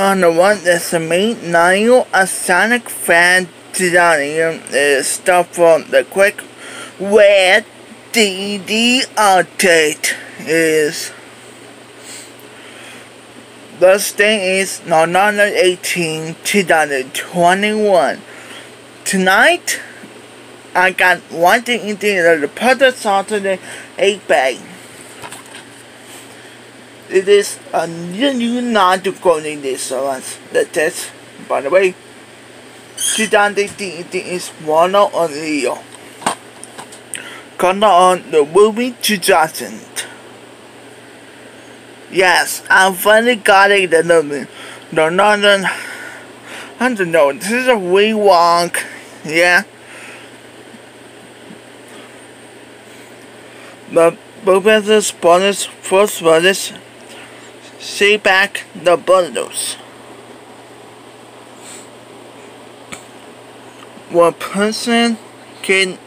on the one that's the main Nile a Sonic fan is stuff from the quick where DD update is the date is November 18, 2021. Tonight, I got one thing in the Saturday 8 bag. It is a new go in this one. The test, by the way, 2018 is one on Leo. Come on the movie 2000. Yes, I finally got it. The no, no, no. I don't know. This is a wonk. Yeah. But the Boba's bonus first bonus. See back the bundles. One person can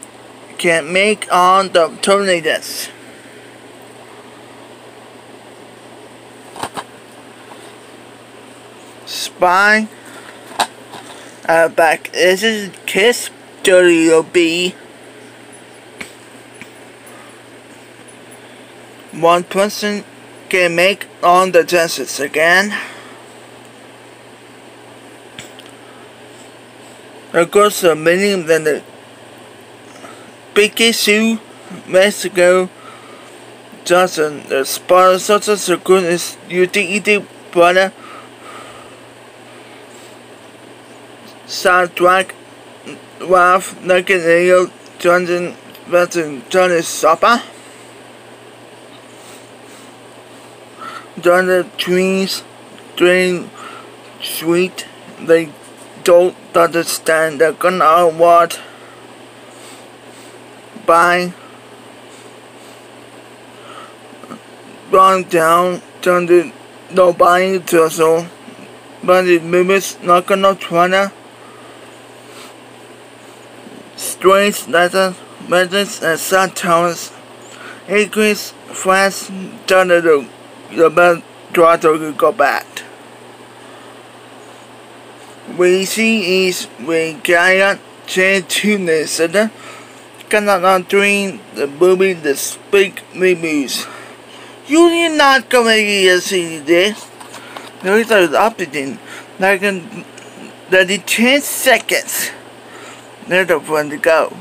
can make on the tornadoes. Spy uh, back. This is Kiss Studio B. One person can make on the chances again. Of course, the meaning than the Sue, Mexico, Johnson, the spot such as the good is it brother soundtrack Ralph Nightingale Johnson Western Johnny Supper The twins drain sweet they don't understand the gun what by run down turn the no buying to so but it maybe not gonna try to strange letters, methods, and satires. Increase France done the the best try to go back. We see is we Gaia change to the center cannot doing the movie the speak reviews. You did not come here see this. There is an updating like in 10 seconds. There's the fun to go.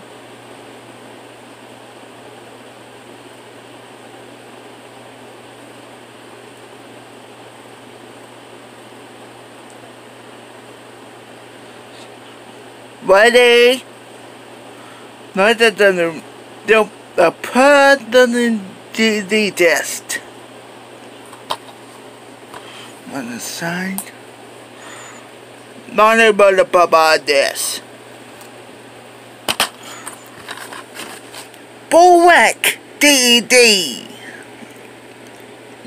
Ready? Not that the the the pardon the test. On the side. Not able to provide this. Bulwark DD.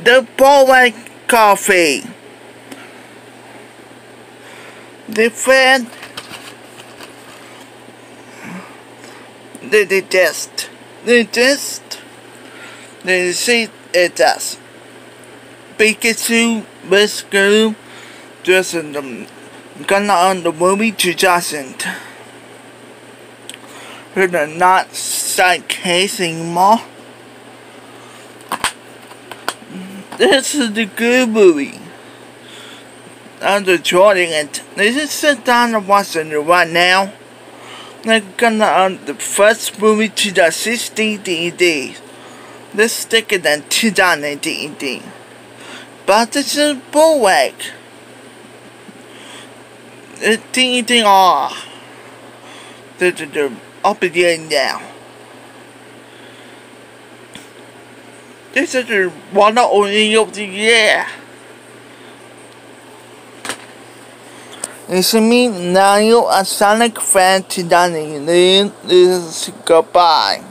The Bulwark Coffee. The friend. The, the test. The test. The see it does. Pikachu, Rescue, just in the gonna on the movie 2000. We're not side case anymore. This is the good movie. I'm enjoying it. Let's just sit down and watch it right now. Like gonna on the first movie to the 16 DVD. Let's stick it in 2000 DVD. But this is Bulwark. It's off. The, the, the, up again now. This is the one only of the year. It's me, Niall, a Sonic fan to Danny. This is goodbye.